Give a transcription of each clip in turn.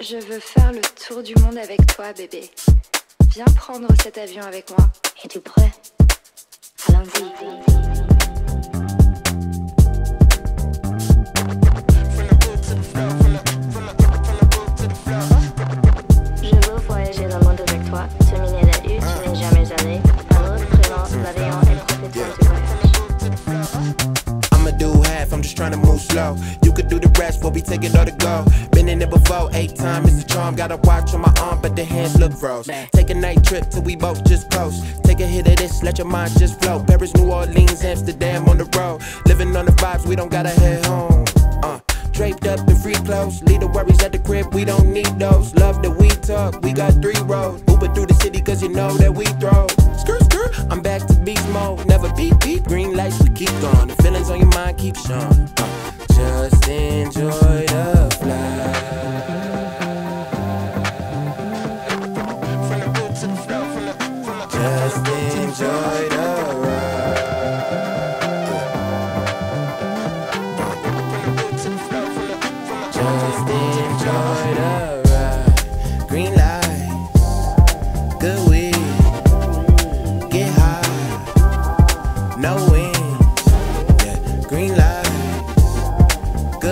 Je veux faire le tour du monde avec toi, bébé. Viens prendre cet avion avec moi. Es-tu prêt Allons-y. Je I'm just trying to move slow. You could do the rest before we take it all to go. Been in it before, eight times is the charm. Got a watch on my arm, but the hands look froze. Take a night trip till we both just coast. Take a hit of this, let your mind just flow. Paris, New Orleans, Amsterdam on the road. Living on the vibes, we don't gotta head home. Uh, draped up in free clothes. Leave the worries at the crib, we don't need those. Love that we talk, we got three roads. Uber through the city, cause you know that we throw. Skirt, skirt, I'm back to beast mode. Never beep, beep. Green lights, we keep going. Feelings on your mind keep showing. Just enjoy the flight. Just enjoy the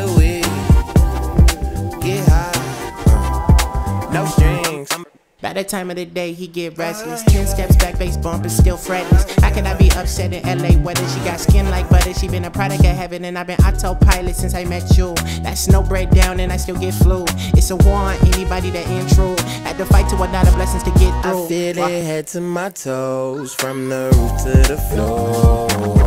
light, get high, no strings. By the time of the day, he get restless. Ten steps back, bass bumping, still fretless. How can I be upset in LA weather? She got skin like butter. She been a product of heaven, and I've been autopilot since I met you. That snow breakdown, and I still get flu. It's a war on anybody that ain't true. Had to fight to a lot of blessings to get through. I feel it head to my toes, from the roof to the floor.